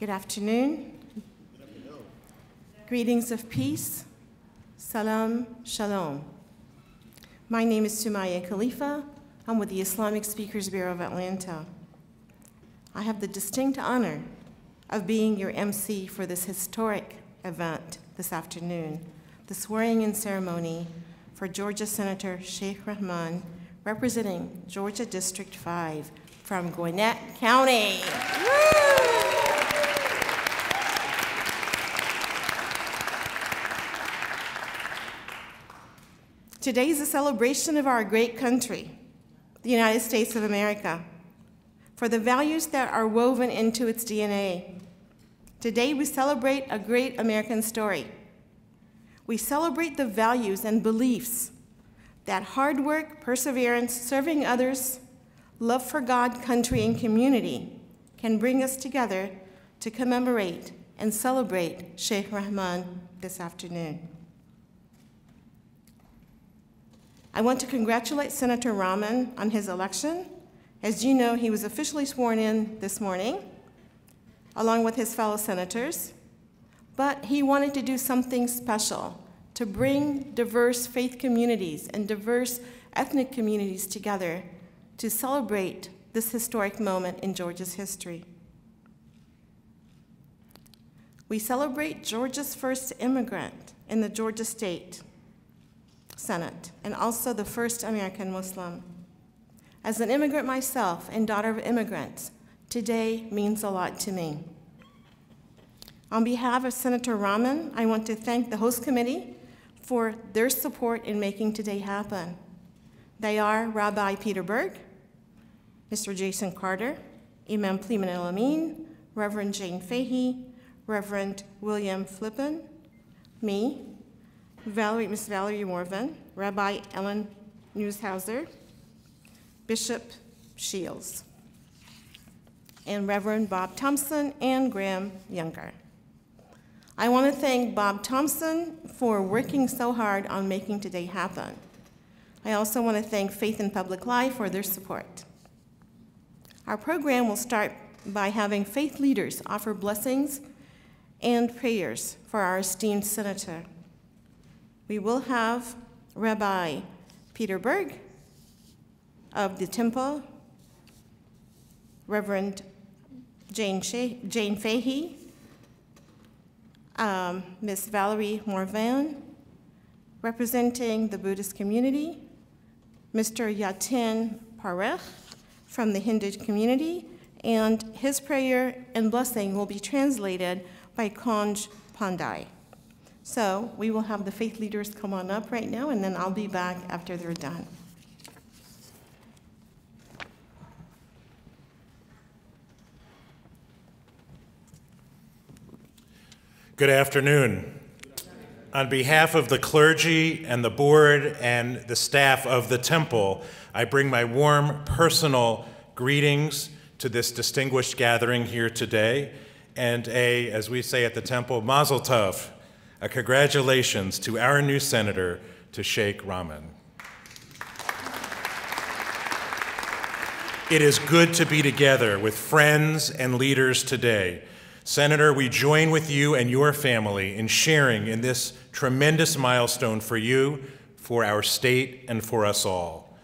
Good afternoon. Greetings of peace. Salam, shalom. My name is Soumaya Khalifa. I'm with the Islamic Speakers Bureau of Atlanta. I have the distinct honor of being your MC for this historic event this afternoon, the swearing-in ceremony for Georgia Senator Sheikh Rahman, representing Georgia District 5 from Gwinnett County. Today is a celebration of our great country, the United States of America, for the values that are woven into its DNA. Today we celebrate a great American story. We celebrate the values and beliefs that hard work, perseverance, serving others, love for God, country, and community can bring us together to commemorate and celebrate Sheikh Rahman this afternoon. I want to congratulate Senator Rahman on his election. As you know, he was officially sworn in this morning, along with his fellow senators, but he wanted to do something special to bring diverse faith communities and diverse ethnic communities together to celebrate this historic moment in Georgia's history. We celebrate Georgia's first immigrant in the Georgia state Senate, and also the first American Muslim. As an immigrant myself and daughter of immigrants, today means a lot to me. On behalf of Senator Rahman, I want to thank the host committee for their support in making today happen. They are Rabbi Peter Berg, Mr. Jason Carter, Imam Plemon El Amin, Reverend Jane Fahey, Reverend William Flippin, me, Valerie, Miss Valerie Morvan, Rabbi Ellen Nemhauser, Bishop Shields, and Reverend Bob Thompson and Graham Younger. I want to thank Bob Thompson for working so hard on making today happen. I also want to thank Faith in Public Life for their support. Our program will start by having faith leaders offer blessings and prayers for our esteemed senator we will have Rabbi Peter Berg of the temple, Reverend Jane, Jane Fahey, um, Ms. Valerie Morvan, representing the Buddhist community, Mr. Yatin Parekh from the Hindu community, and his prayer and blessing will be translated by Konj Pandai. So we will have the faith leaders come on up right now, and then I'll be back after they're done. Good afternoon. On behalf of the clergy and the board and the staff of the temple, I bring my warm personal greetings to this distinguished gathering here today and a, as we say at the temple, mazel tov a congratulations to our new senator, to Sheikh Rahman. It is good to be together with friends and leaders today. Senator, we join with you and your family in sharing in this tremendous milestone for you, for our state, and for us all.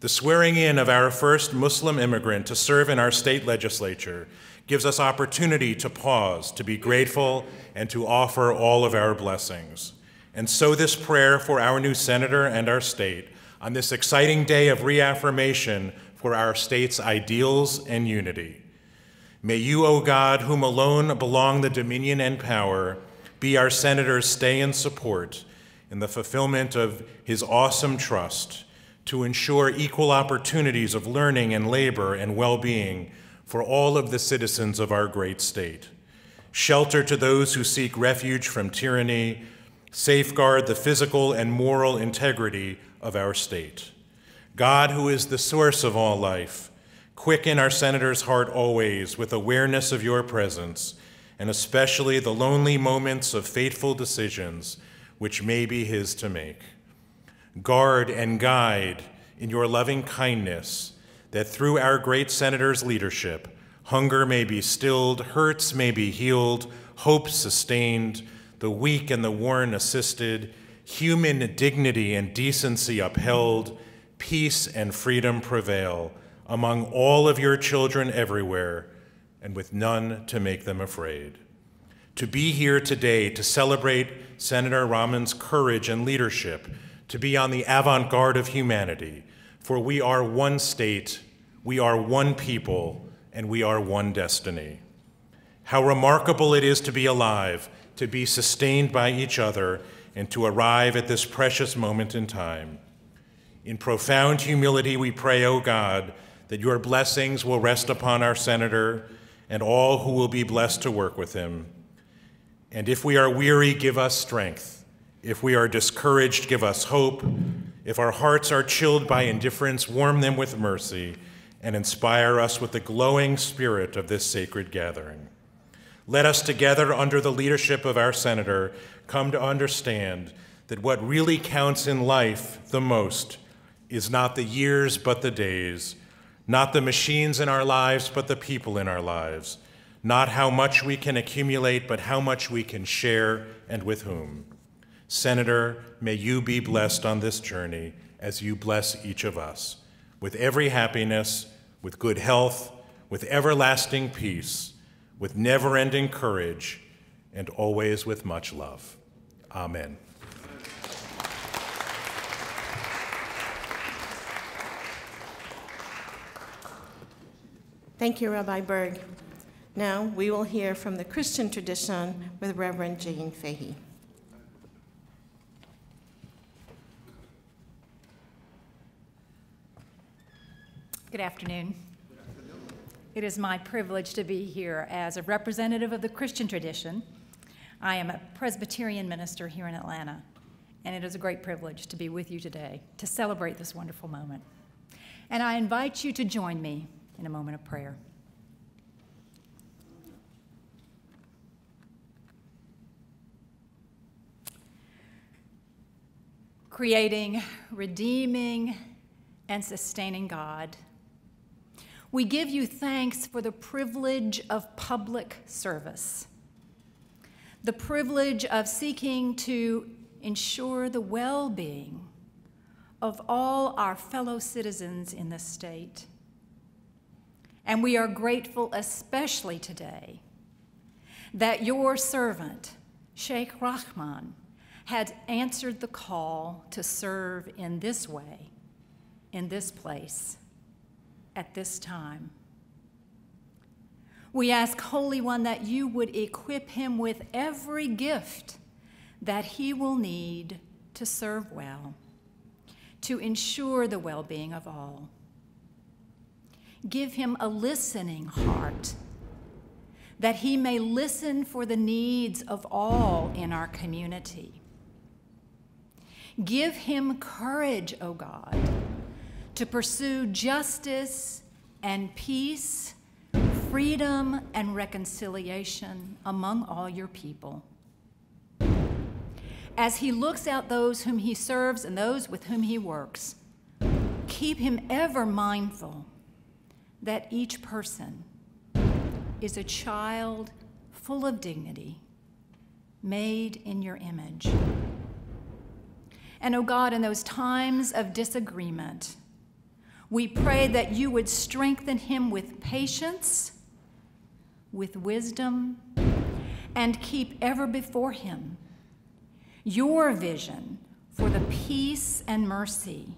The swearing in of our first Muslim immigrant to serve in our state legislature gives us opportunity to pause, to be grateful, and to offer all of our blessings. And so this prayer for our new senator and our state on this exciting day of reaffirmation for our state's ideals and unity. May you, O God, whom alone belong the dominion and power, be our senator's stay and support in the fulfillment of his awesome trust to ensure equal opportunities of learning and labor and well-being for all of the citizens of our great state. Shelter to those who seek refuge from tyranny, safeguard the physical and moral integrity of our state. God, who is the source of all life, quicken our senator's heart always with awareness of your presence, and especially the lonely moments of fateful decisions which may be his to make. Guard and guide in your loving kindness that through our great Senator's leadership, Hunger may be stilled, hurts may be healed, hope sustained, the weak and the worn assisted, human dignity and decency upheld, peace and freedom prevail among all of your children everywhere, and with none to make them afraid. To be here today to celebrate Senator Rahman's courage and leadership, to be on the avant garde of humanity, for we are one state, we are one people, and we are one destiny. How remarkable it is to be alive, to be sustained by each other, and to arrive at this precious moment in time. In profound humility, we pray, O God, that your blessings will rest upon our senator and all who will be blessed to work with him. And if we are weary, give us strength. If we are discouraged, give us hope. If our hearts are chilled by indifference, warm them with mercy and inspire us with the glowing spirit of this sacred gathering. Let us together, under the leadership of our senator, come to understand that what really counts in life the most is not the years but the days, not the machines in our lives but the people in our lives, not how much we can accumulate but how much we can share and with whom. Senator, may you be blessed on this journey as you bless each of us with every happiness with good health, with everlasting peace, with never ending courage, and always with much love. Amen. Thank you, Rabbi Berg. Now we will hear from the Christian tradition with Reverend Jane Fahey. Good afternoon. It is my privilege to be here as a representative of the Christian tradition. I am a Presbyterian minister here in Atlanta, and it is a great privilege to be with you today to celebrate this wonderful moment. And I invite you to join me in a moment of prayer. Creating, redeeming, and sustaining God we give you thanks for the privilege of public service, the privilege of seeking to ensure the well being of all our fellow citizens in this state. And we are grateful, especially today, that your servant, Sheikh Rahman, had answered the call to serve in this way, in this place at this time. We ask, Holy One, that you would equip him with every gift that he will need to serve well, to ensure the well being of all. Give him a listening heart, that he may listen for the needs of all in our community. Give him courage, O God to pursue justice and peace, freedom and reconciliation among all your people. As he looks out those whom he serves and those with whom he works, keep him ever mindful that each person is a child full of dignity, made in your image. And, oh God, in those times of disagreement, we pray that you would strengthen him with patience, with wisdom, and keep ever before him your vision for the peace and mercy,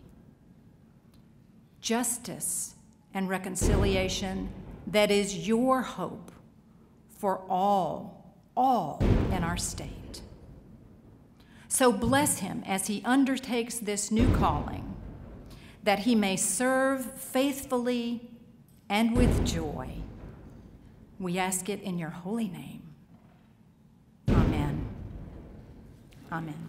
justice and reconciliation that is your hope for all, all in our state. So bless him as he undertakes this new calling that he may serve faithfully and with joy. We ask it in your holy name. Amen. Amen.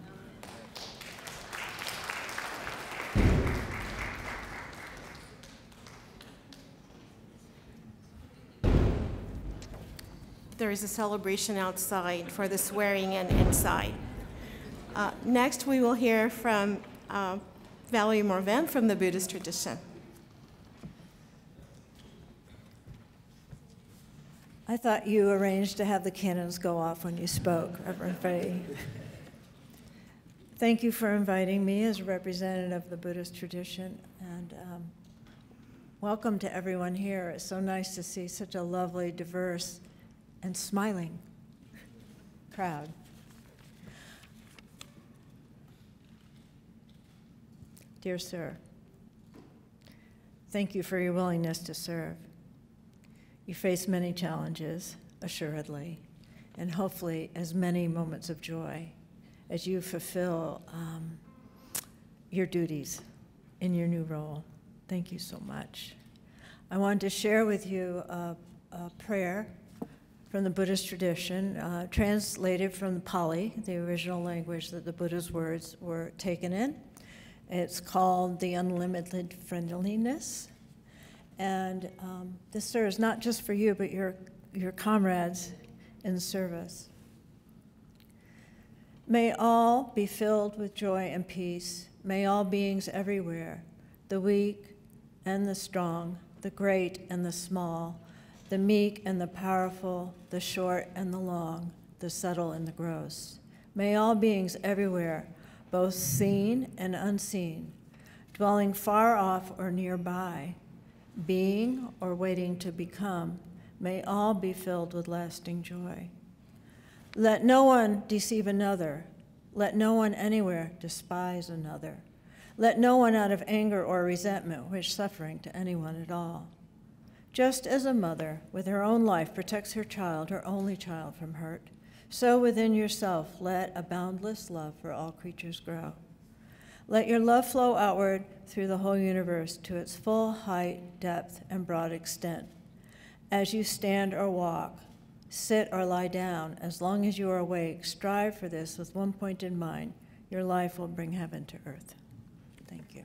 There is a celebration outside for the swearing in inside. Uh, next, we will hear from uh, Valerie Morvan from the Buddhist tradition. I thought you arranged to have the cannons go off when you spoke, Reverend Fay. Thank you for inviting me as a representative of the Buddhist tradition, and um, welcome to everyone here. It's so nice to see such a lovely, diverse, and smiling crowd. Dear sir, thank you for your willingness to serve. You face many challenges, assuredly, and hopefully as many moments of joy as you fulfill um, your duties in your new role. Thank you so much. I wanted to share with you a, a prayer from the Buddhist tradition, uh, translated from the Pali, the original language that the Buddha's words were taken in. It's called the Unlimited Friendliness. And um, this serves not just for you, but your, your comrades in service. May all be filled with joy and peace. May all beings everywhere, the weak and the strong, the great and the small, the meek and the powerful, the short and the long, the subtle and the gross. May all beings everywhere, both seen and unseen, dwelling far off or nearby, being or waiting to become, may all be filled with lasting joy. Let no one deceive another. Let no one anywhere despise another. Let no one out of anger or resentment wish suffering to anyone at all. Just as a mother with her own life protects her child, her only child, from hurt, so within yourself let a boundless love for all creatures grow. Let your love flow outward through the whole universe to its full height, depth, and broad extent. As you stand or walk, sit or lie down, as long as you are awake, strive for this with one point in mind your life will bring heaven to earth. Thank you.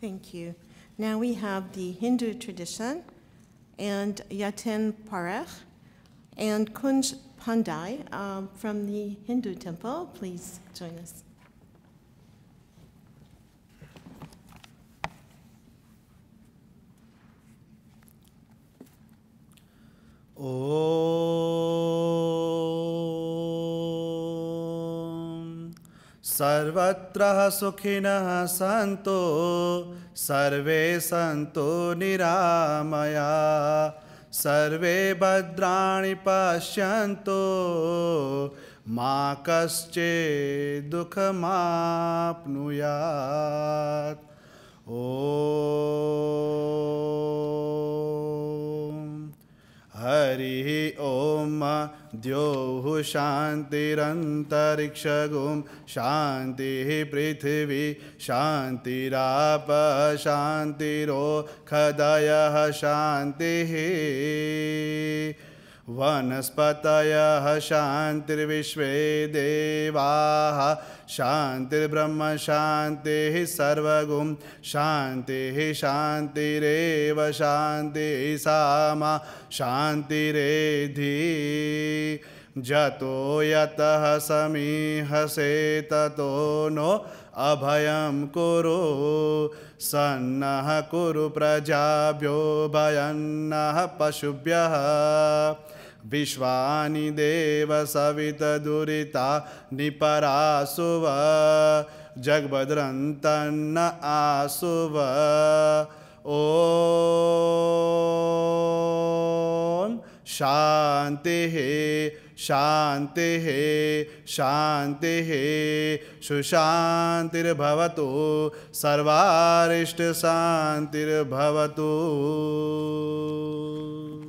Thank you. Now we have the Hindu tradition and Yatin Parekh and Kunj Pandai um, from the Hindu temple. Please join us. ॐ सर्वत्र सुखिनः सन्तो, सर्वे सन्तो निरामया, सर्वे भद्राणि पश्यन्तो, मा कश्चित् दुःखमाप्नुयात्। ॐ। हरिः ॐ द्योः शान्तिरन्तरिक्षगुं शान्तिः पृथिवी शान्तिरापः शान्तिरोखदयः शान्तिः वनस्पतयः शान्तिर्विश्वे देवाः। शान्तिर्ब्रह्म शान्तिः सर्वगुं, शान्तिः शान्तिरेव, शान्तिः सामा शान्तिरेधि जतो यतः समीहसे ततो नो अभयं कुरु। सन्नः कुरु प्रजाभ्यो भयन्नः पशुभ्यः। विश्वानि देव सवितदुरिता निपरासुव जगभद्रन्तन्न आसुव। ॐ शान्तिः शान्तिः शान्तिः सुशान्तिर्भवतु सर्वारिष्टशान्तिर्भवतु।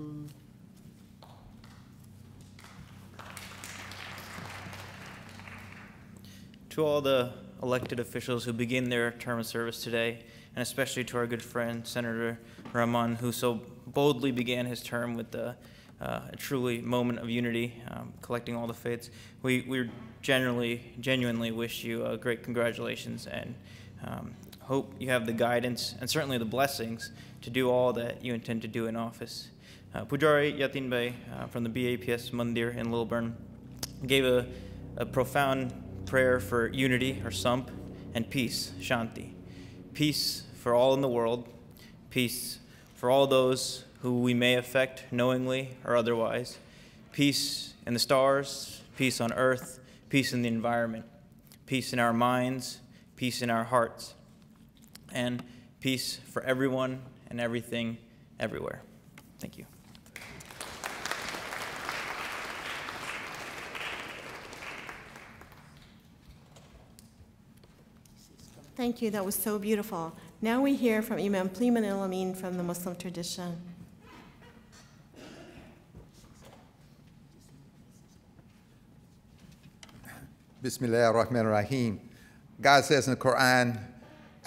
To all the elected officials who begin their term of service today, and especially to our good friend Senator Rahman, who so boldly began his term with the, uh, a truly moment of unity, um, collecting all the faiths, we, we generally, genuinely wish you uh, great congratulations and um, hope you have the guidance and certainly the blessings to do all that you intend to do in office. Uh, Pujari Bey uh, from the BAPS Mandir in Lilburn gave a, a profound prayer for unity or sump, and peace, shanti. Peace for all in the world, peace for all those who we may affect knowingly or otherwise, peace in the stars, peace on earth, peace in the environment, peace in our minds, peace in our hearts, and peace for everyone and everything everywhere. Thank you. Thank you. That was so beautiful. Now we hear from Imam Plemon il Amin from the Muslim tradition. Bismillah ar-Rahman ar-Rahim. God says in the Quran,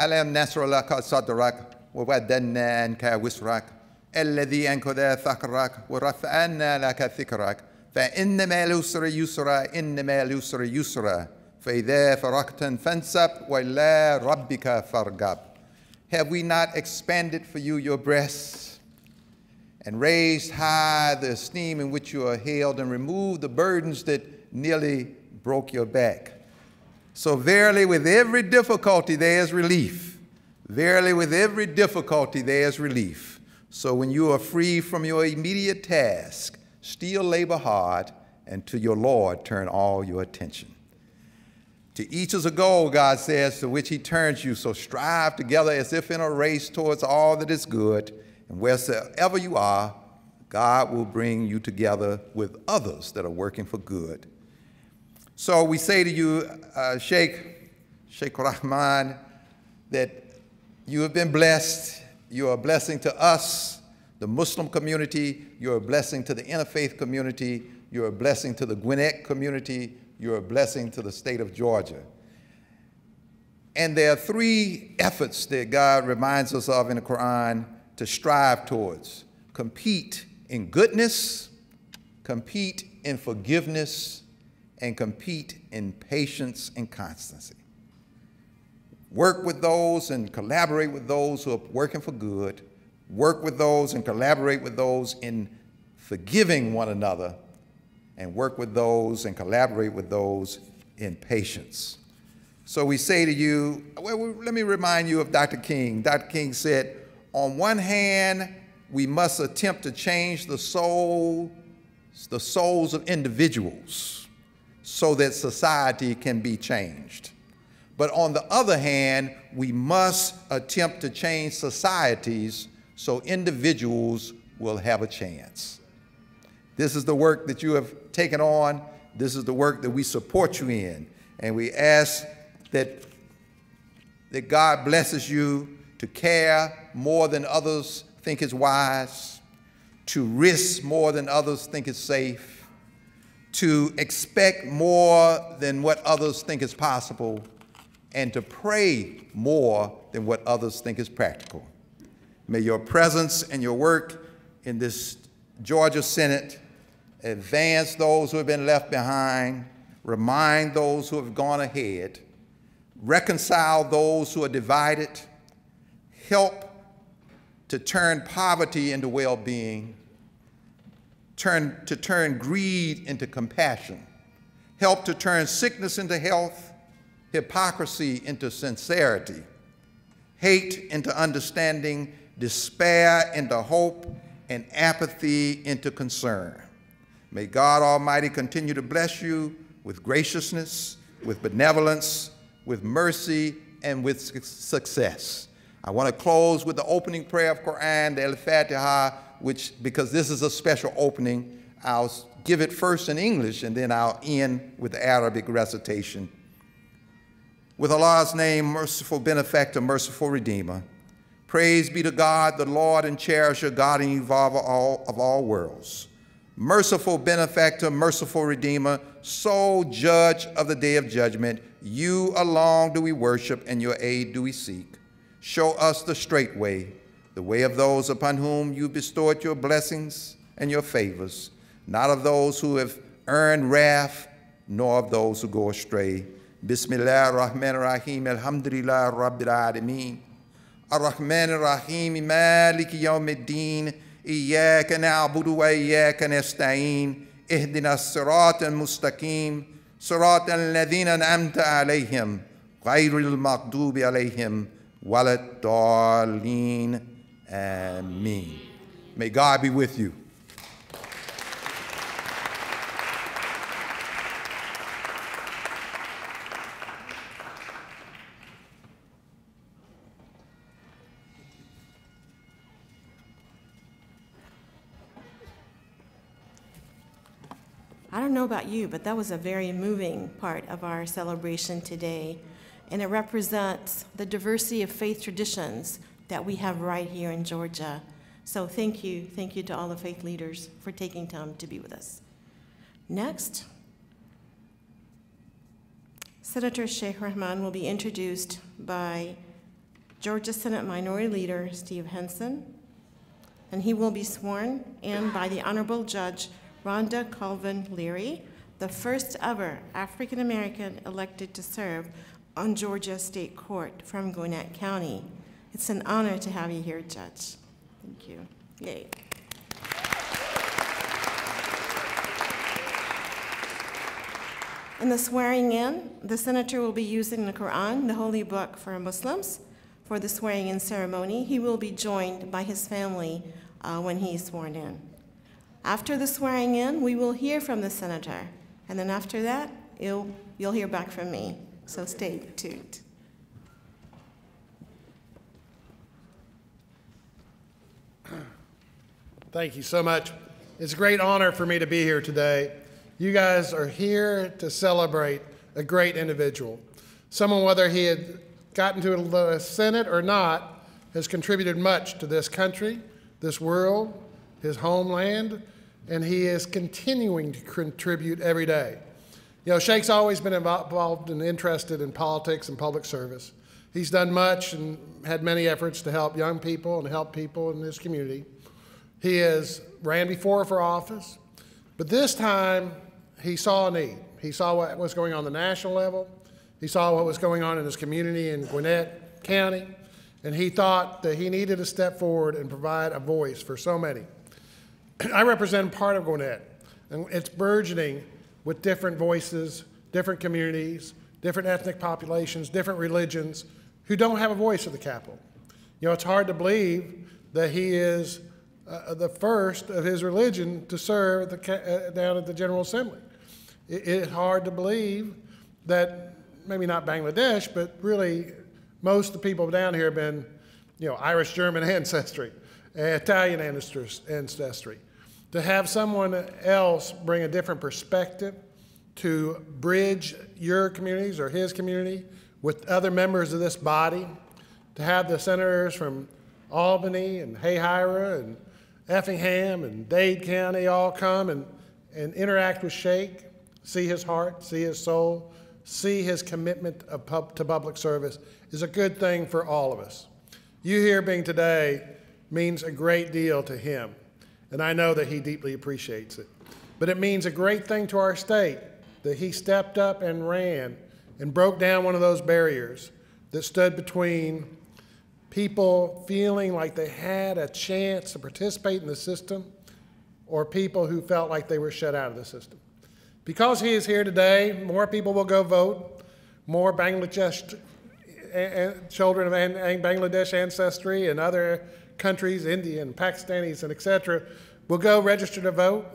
Alam nasrullah qad sadrak wa wadanna anka wisrak alladhi ankada thakrak wa rafa'anna laka thikrak fa innama al-usra yusra innama al-usra yusra فإذا فرغت فانصب وإلى ربك فارغب Have we not expanded for you your breasts and raised high the esteem in which you are held and removed the burdens that nearly broke your back? So verily with every difficulty there is relief. Verily with every difficulty there is relief. So when you are free from your immediate task, still labor hard, and to your Lord turn all your attention. To each is a goal, God says, to which He turns you. So strive together as if in a race towards all that is good. And wheresoever you are, God will bring you together with others that are working for good. So we say to you, uh, Sheikh, Sheikh Rahman, that you have been blessed you're a blessing to us, the Muslim community. You're a blessing to the interfaith community. You're a blessing to the Gwinnett community. You're a blessing to the state of Georgia. And there are three efforts that God reminds us of in the Quran to strive towards. Compete in goodness, compete in forgiveness, and compete in patience and constancy. Work with those and collaborate with those who are working for good, work with those and collaborate with those in forgiving one another, and work with those and collaborate with those in patience. So we say to you, well, let me remind you of Dr. King. Dr. King said, on one hand, we must attempt to change the soul, the souls of individuals so that society can be changed. But on the other hand, we must attempt to change societies so individuals will have a chance. This is the work that you have taken on. This is the work that we support you in. And we ask that, that God blesses you to care more than others think is wise, to risk more than others think is safe, to expect more than what others think is possible and to pray more than what others think is practical. May your presence and your work in this Georgia Senate advance those who have been left behind, remind those who have gone ahead, reconcile those who are divided, help to turn poverty into well-being, turn, to turn greed into compassion, help to turn sickness into health, hypocrisy into sincerity, hate into understanding, despair into hope, and apathy into concern. May God Almighty continue to bless you with graciousness, with benevolence, with mercy, and with success. I want to close with the opening prayer of Quran, the Al-Fatiha, which, because this is a special opening, I'll give it first in English and then I'll end with the Arabic recitation. With Allah's name, merciful benefactor, merciful redeemer, praise be to God, the Lord and cherisher, God and evolver all, of all worlds merciful benefactor, merciful redeemer, sole judge of the day of judgment, you alone do we worship and your aid do we seek. Show us the straight way, the way of those upon whom you bestowed your blessings and your favors, not of those who have earned wrath, nor of those who go astray. Bismillah ar-Rahman ar-Rahim, Alhamdulillah Rabbil Alameen. Ar-Rahman ar-Rahim, Maliki Yawmiddin, إياك نعبد وإياك نستعين اهدنا الصراط المستقيم صراط الذين أنعمت عليهم غير المغضوب عليهم ولا الضالين آمين May God be with you. Don't know about you, but that was a very moving part of our celebration today. And it represents the diversity of faith traditions that we have right here in Georgia. So thank you, thank you to all the faith leaders for taking time to be with us. Next, Senator Sheikh Rahman will be introduced by Georgia Senate Minority Leader Steve Henson, and he will be sworn in by the Honorable Judge Rhonda Colvin Leary, the first ever African American elected to serve on Georgia State Court from Gwinnett County. It's an honor to have you here, Judge. Thank you. Yay. In the swearing in, the senator will be using the Quran, the holy book for Muslims, for the swearing in ceremony. He will be joined by his family uh, when he is sworn in. After the swearing in, we will hear from the senator. And then after that, you'll, you'll hear back from me. So stay tuned. Thank you so much. It's a great honor for me to be here today. You guys are here to celebrate a great individual. Someone, whether he had gotten to the Senate or not, has contributed much to this country, this world, his homeland, and he is continuing to contribute every day. You know, Sheikh's always been involved and interested in politics and public service. He's done much and had many efforts to help young people and help people in this community. He has ran before for office, but this time he saw a need. He saw what was going on the national level. He saw what was going on in his community in Gwinnett County, and he thought that he needed to step forward and provide a voice for so many. I represent part of Gwinnett, and it's burgeoning with different voices, different communities, different ethnic populations, different religions who don't have a voice at the Capitol. You know, it's hard to believe that he is uh, the first of his religion to serve the, uh, down at the General Assembly. It, it's hard to believe that maybe not Bangladesh, but really most of the people down here have been, you know, Irish German ancestry. Uh, Italian ancestry. To have someone else bring a different perspective to bridge your communities or his community with other members of this body, to have the senators from Albany and Hahira and Effingham and Dade County all come and, and interact with Sheikh, see his heart, see his soul, see his commitment pub, to public service is a good thing for all of us. You here being today means a great deal to him, and I know that he deeply appreciates it. But it means a great thing to our state that he stepped up and ran and broke down one of those barriers that stood between people feeling like they had a chance to participate in the system or people who felt like they were shut out of the system. Because he is here today, more people will go vote, more Bangladesh eh, eh, children of Bangladesh ancestry and other countries, India and Pakistanis and etc., will go register to vote.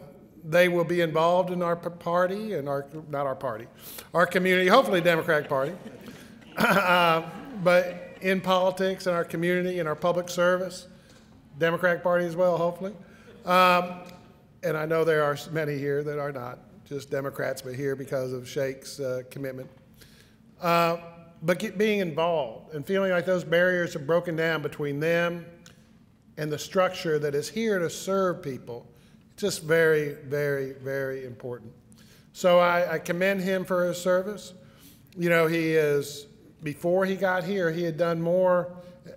They will be involved in our party and our, not our party, our community, hopefully Democratic Party, uh, but in politics, in our community, in our public service, Democratic Party as well, hopefully. Um, and I know there are many here that are not just Democrats, but here because of Sheikh's uh, commitment. Uh, but get, being involved and feeling like those barriers are broken down between them and the structure that is here to serve people. Just very, very, very important. So I, I commend him for his service. You know, he is, before he got here, he had done more,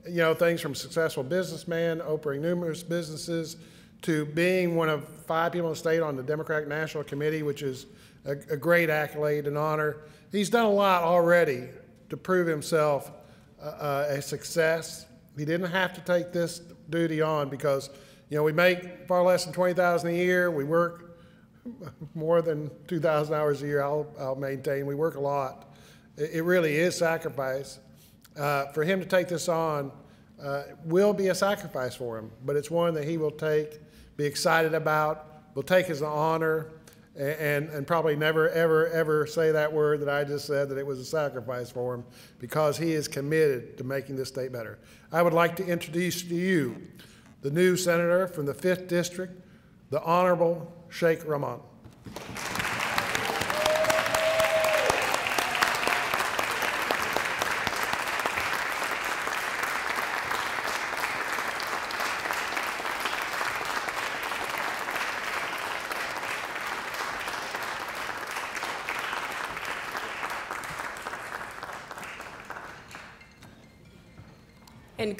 you know, things from successful businessman, opening numerous businesses, to being one of five people in the state on the Democratic National Committee, which is a, a great accolade and honor. He's done a lot already to prove himself uh, uh, a success. He didn't have to take this duty on because, you know, we make far less than 20000 a year. We work more than 2,000 hours a year, I'll, I'll maintain. We work a lot. It, it really is sacrifice. Uh, for him to take this on uh, will be a sacrifice for him, but it's one that he will take, be excited about, will take as an honor, and, and probably never, ever, ever say that word that I just said, that it was a sacrifice for him, because he is committed to making this state better. I would like to introduce to you the new senator from the 5th District, the Honorable Sheikh Rahman.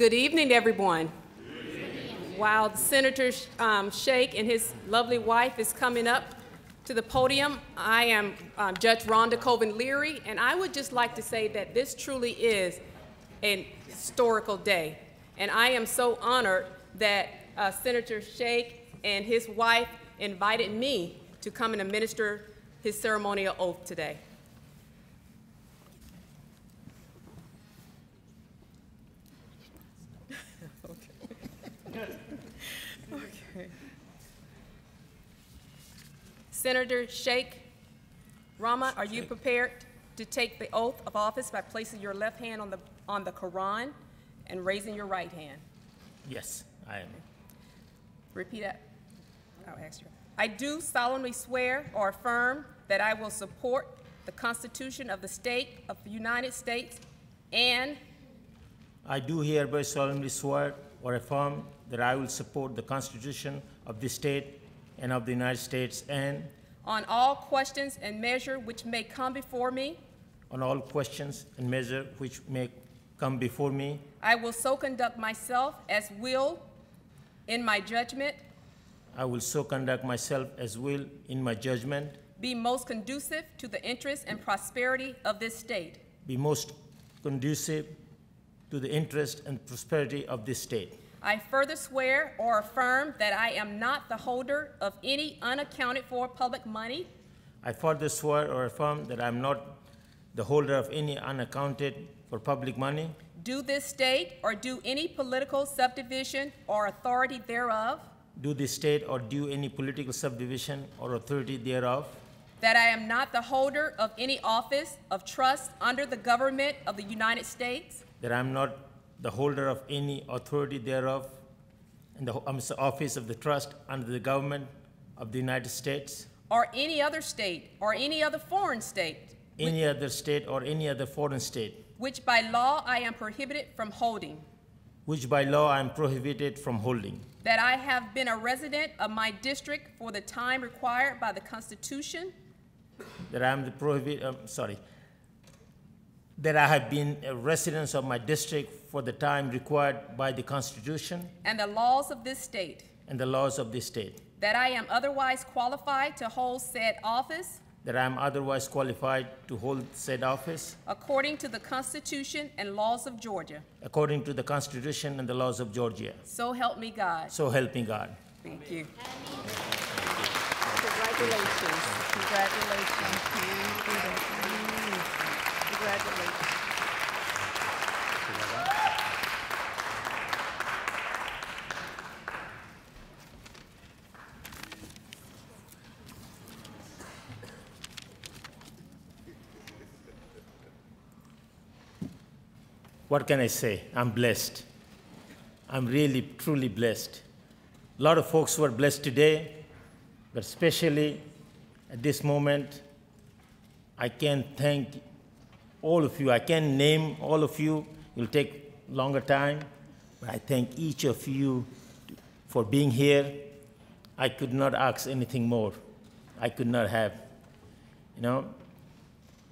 Good evening, everyone. While Senator um, Sheikh and his lovely wife is coming up to the podium, I am um, Judge Rhonda Colvin Leary, and I would just like to say that this truly is an historical day. And I am so honored that uh, Senator Sheikh and his wife invited me to come and administer his ceremonial oath today. Senator Sheikh Rama, are you prepared to take the oath of office by placing your left hand on the, on the Quran and raising your right hand? Yes, I am. Repeat that. I'll ask you. I do solemnly swear or affirm that I will support the Constitution of the State of the United States and I do hereby solemnly swear or affirm that I will support the Constitution of this state and of the United States and on all questions and measure which may come before me, on all questions and measures which may come before me. I will so conduct myself as will in my judgment I will so conduct myself as will in my judgment be most conducive to the interests and prosperity of this state. be most conducive to the interest and prosperity of this state. I further swear or affirm that I am not the holder of any unaccounted for public money. I further swear or affirm that I am not the holder of any unaccounted for public money. Do this state or do any political subdivision or authority thereof, Do this state or do any political subdivision or authority thereof, that I am not the holder of any office of trust under the government of the United States, that I am not the holder of any authority thereof in the um, office of the trust under the government of the United States, or any other state or any other foreign state, any other state or any other foreign state, which by law I am prohibited from holding, which by law I am prohibited from holding, that I have been a resident of my district for the time required by the Constitution. That I am the prohibit, um, sorry, that I have been a resident of my district for the time required by the Constitution and the laws of this state, and the laws of this state, that I am otherwise qualified to hold said office that I am otherwise qualified to hold said office according to the Constitution and laws of Georgia. according to the Constitution and the laws of Georgia. So help me God. So help me God. Thank you. Congratulations. Congratulations. Congratulations. What can I say? I'm blessed. I'm really, truly blessed. A lot of folks were blessed today, but especially at this moment, I can't thank all of you. I can't name all of you. It'll take longer time, but I thank each of you for being here. I could not ask anything more. I could not have. You know,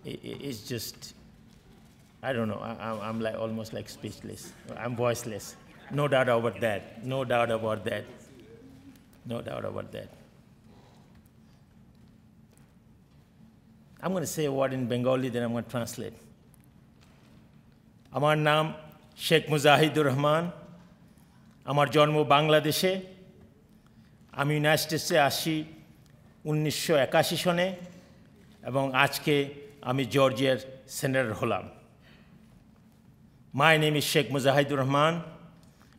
it- it's just, I don't know. I, I'm- I'm like almost like speechless. I'm voiceless. No doubt about that. No doubt about that. No doubt about that. I'm going to say a word in Bengali, then I'm going to translate. আমার নাম শেখ মুজাহিদুর রহমান আমার জন্ম বাংলাদেশে আমি United স্টেটসে আসি উনিশশো একাশি সনে এবং আজকে আমি জর্জিয়ার সেনেটর হলাম my name is Sheikh Muzahidur Rahman.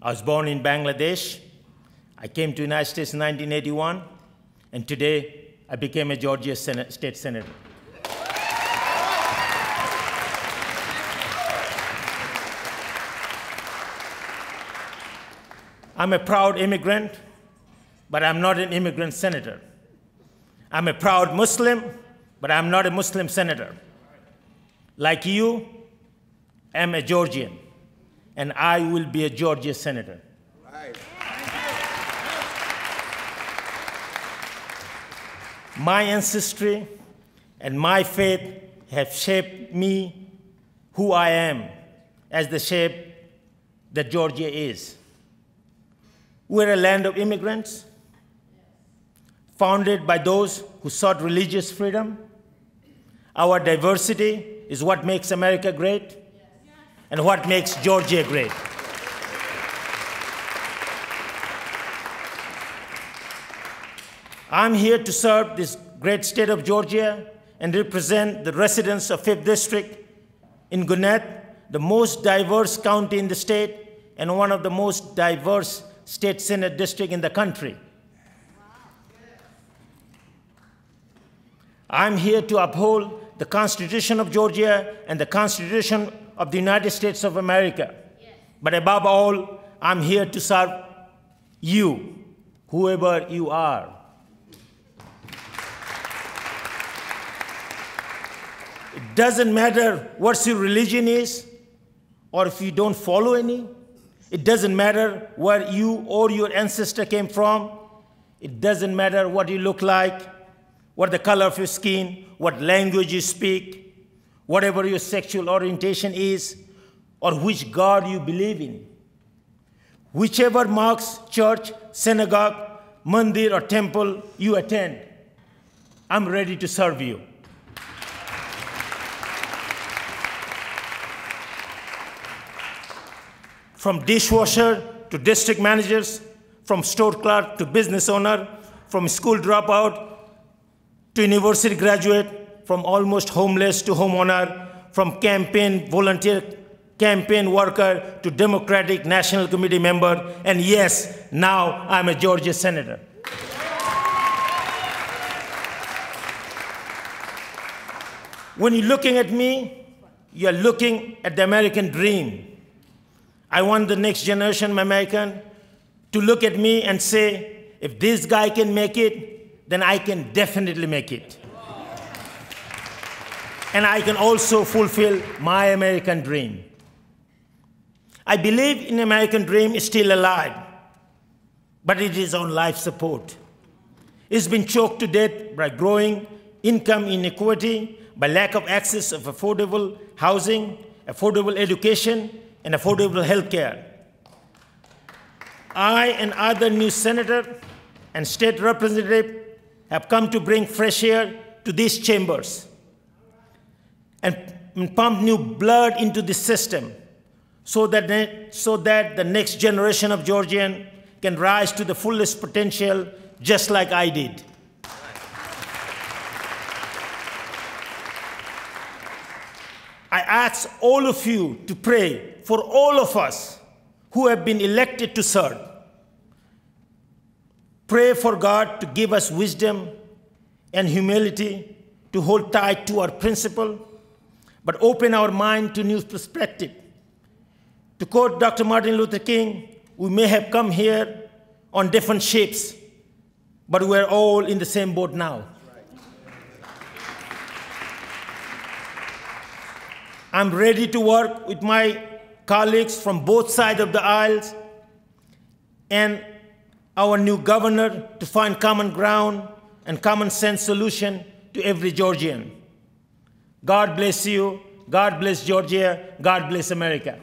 I was born in Bangladesh. I came to the United States in 1981, and today I became a Georgia Senate, state senator. I'm a proud immigrant, but I'm not an immigrant senator. I'm a proud Muslim, but I'm not a Muslim senator. Like you, I'm a Georgian, and I will be a Georgia senator. My ancestry and my faith have shaped me who I am as the shape that Georgia is. We're a land of immigrants, founded by those who sought religious freedom. Our diversity is what makes America great and what makes Georgia great. I'm here to serve this great state of Georgia and represent the residents of 5th District in Gwinnett, the most diverse county in the state and one of the most diverse state senate district in the country. I'm here to uphold the Constitution of Georgia and the Constitution of the United States of America. But above all, I'm here to serve you, whoever you are. It doesn't matter what your religion is or if you don't follow any. It doesn't matter where you or your ancestor came from. It doesn't matter what you look like, what the color of your skin, what language you speak, whatever your sexual orientation is, or which God you believe in. Whichever mosque, church, synagogue, mandir, or temple you attend, I'm ready to serve you. from dishwasher to district managers, from store clerk to business owner, from school dropout to university graduate, from almost homeless to homeowner, from campaign volunteer, campaign worker to Democratic National Committee member, and yes, now I'm a Georgia senator. When you're looking at me, you're looking at the American dream. I want the next generation American to look at me and say, if this guy can make it, then I can definitely make it. And I can also fulfill my American dream. I believe in the American dream is still alive, but it is on life support. It's been choked to death by growing income inequality, by lack of access of affordable housing, affordable education, and affordable health care. I and other new senator and state representative have come to bring fresh air to these chambers and pump new blood into the system so that, so that the next generation of Georgian can rise to the fullest potential just like I did. I ask all of you to pray for all of us who have been elected to serve. Pray for God to give us wisdom and humility to hold tight to our principle, but open our mind to new perspective. To quote Dr. Martin Luther King, we may have come here on different ships, but we're all in the same boat now. I'm ready to work with my colleagues from both sides of the aisles and our new governor to find common ground and common sense solution to every Georgian. God bless you. God bless Georgia. God bless America.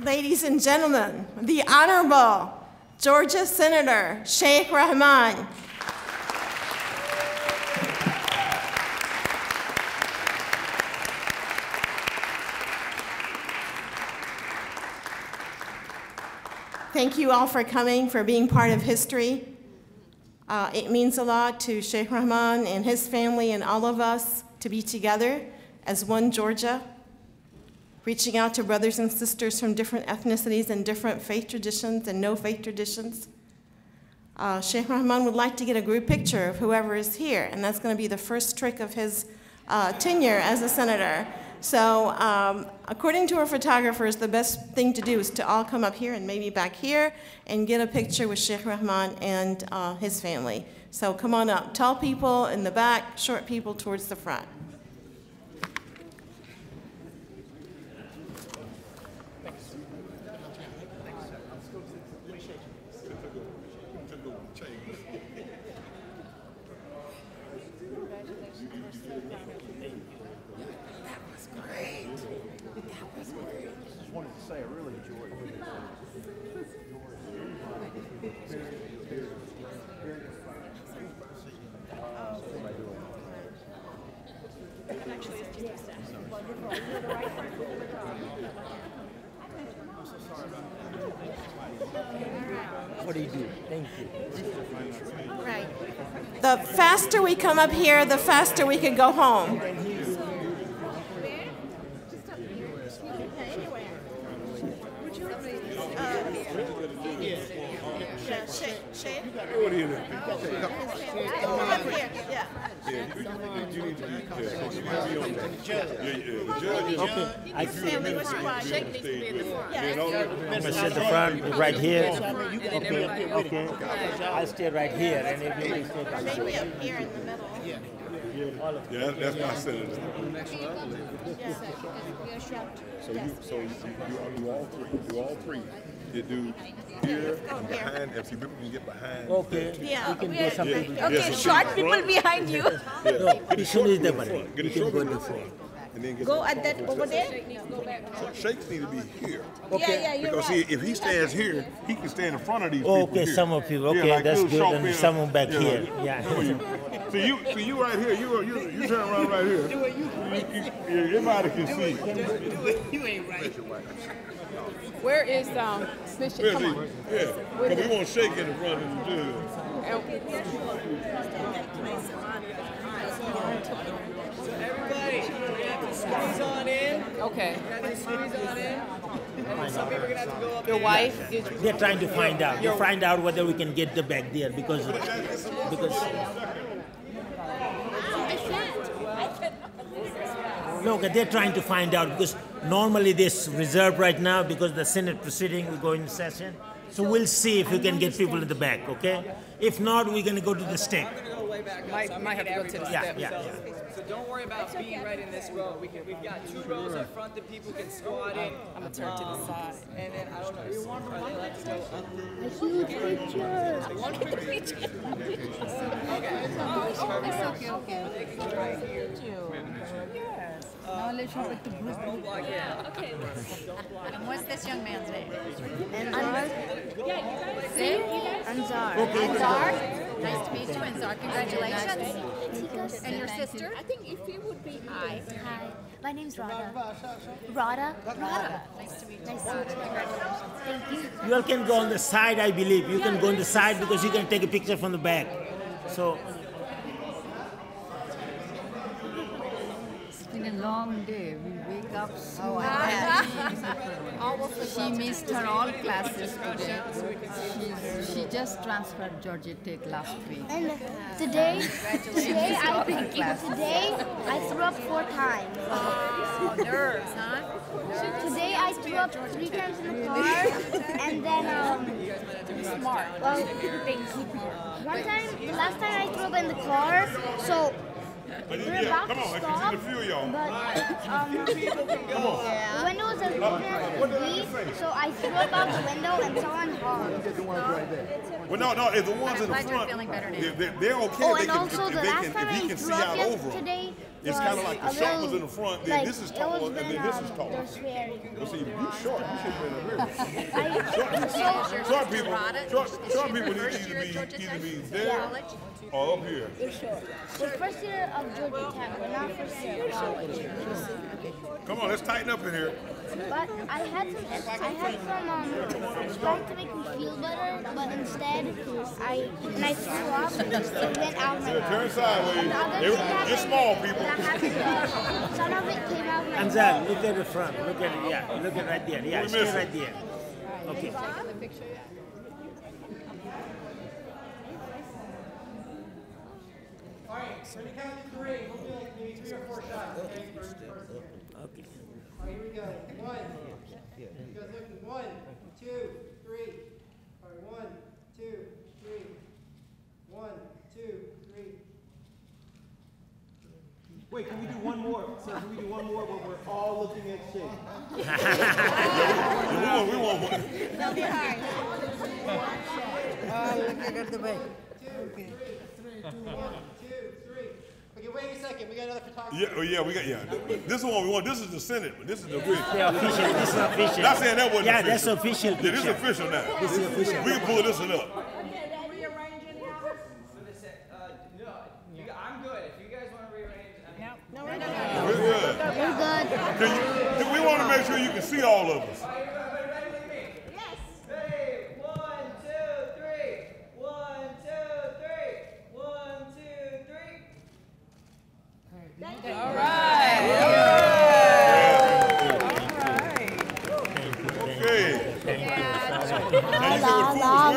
Ladies and gentlemen, the Honorable Georgia Senator Sheikh Rahman. Thank you all for coming, for being part of history. Uh, it means a lot to Sheikh Rahman and his family and all of us to be together as one Georgia, reaching out to brothers and sisters from different ethnicities and different faith traditions and no faith traditions. Uh, Sheikh Rahman would like to get a group picture of whoever is here, and that's going to be the first trick of his uh, tenure as a senator. So, um, according to our photographers, the best thing to do is to all come up here and maybe back here and get a picture with Sheikh Rahman and uh, his family. So, come on up. Tall people in the back, short people towards the front. What do you do? Thank you. Right. The faster we come up here, the faster we can go home. Okay, I see. Sheikh needs to be in the front. I'm gonna sit the front, right here. Okay, okay. I'll stay right here, and if you will stay back there. up here in the middle. Yeah, that's my senator. So you, so you, you, you all three, you all three. You do here and behind, if you people can get behind. Okay, Yeah, you can we go are- some Yeah, people. yeah, Okay, so short front, people behind you. No, Mission is the one. Get You a can shoulder go in the in front. And then get Go some- at that over there? So Sheikh's need to be here. Yeah, yeah, you're Because right. see, if he stands here, he can stand in front of these people Okay, here. some of you. Yeah, Okay, like that's good. And men. someone back Yeah, here. like- Yeah. See you, see you right here. You, you, you turn around right here. You, you, yeah, everybody can see. It, do it. You ain't right. Where is um, Bishop? Yeah, Come see, on. yeah. 'Cause we want Sheikh in the front of the judge. Everybody, we have to squeeze on in. Okay. We have to squeeze on in. And some people are gonna have to go up. Your wife. They're trying to find out. They find out whether we can get the bag there because because. No, okay, they're trying to find out because normally this reserved right now because the Senate proceeding will go in session. So we'll see if we can get people in the back, okay? If not, we're gonna go to the stick. We're gonna go way back. Might- so might have to go to the Yeah, everybody. yeah, So- yeah. So don't worry about being right in this row. We can, we've got two rows up front that people can squat in. I'm gonna turn to the um, side. And then I don't know, are they allowed to go up? A huge picture. One picture. Okay. Okay, okay. They can go right here. Now let's have it to group. Don't block, yeah. And what's this young man's name? See? Anzar. Anzar. Nice to meet you, Anzar. Congratulations. And your sister? I think if you would be I. Hi. My name's Rada. Rada? Rada. Nice to meet you. Nice to meet you. Congratulations. Thank you. You all can go on the side, I believe. You can go on the side because you can take a picture from the back. So been a long day. We wake up so early. She missed her all classes today. She, she just transferred Georgia Tech last week. And today, today I, today I threw up four times. Oh, nerves, huh? Today I threw up three times in the car, and then um. Smart. Well, thank you. One time, the last time I threw up in the car, so we were about Come to on, I can stop, see the few of y'all. but um, the window was open weak, so I threw up out the window and someone honked. Well, no, no, if the ones I'm in the glad front, feeling better now. they're, they're, they're okay. Oh, they and can, also if the last can, time he I can see threw up out over 'em. yesterday, It's kind of like the a sharp was in the front, then like, this is taller, was and then this um, is taller. those fairy- Well, see, you short, you should have been up here. I- Short, short people, short, short people need to either be, either be there or up here. You're short. We're first year of Georgia Tech. We're not first year of college. Come on, let's tighten up in here. But I had some, I had some um, trying to make me feel better, but instead I and I threw up, it went out my mouth. Turn sideways. And the other They- thing happened- Get small, people. that happened Some of it came out my Anzal, look at the front. Look at it. Yeah, look at right there. Yeah, We stay right there. Okay. All right, when you count to three, we'll do like maybe three or four shots, okay, for each. Okay. All right, here we go. One. You guys looking? One, two, three. All right, one, two, three. One, two, three. Wait, can we do one more? Sir, can we do one more where we're all looking at Shane? We want, we want one. Don't be hard. Ah, look at the way. Okay. One, two, three. Okay, wait a second. We got another photographer. Yeah, oh yeah, we got, yeah. This is one we want. This is the Senate, but this is the big. Yeah, official. This is official. Not saying that wasn't Yeah, official. that's official Yeah, this is official now. This is official. We can pull this one up. I'm good. If you guys want to rearrange, I mean. No, We're good. We're good. Can you, we want to make sure you can see all of us. Yes. Ready? One, two, three. One, two, three. One, two, three. All right. Okay. Now you say what the food was,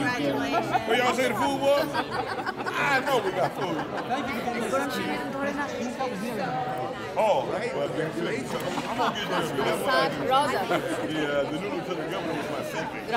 right? What y'all say the food was? I know we got food. Oh, well, I'm gonna get you. That's what I do. Yeah, the noodle to the governor was my second.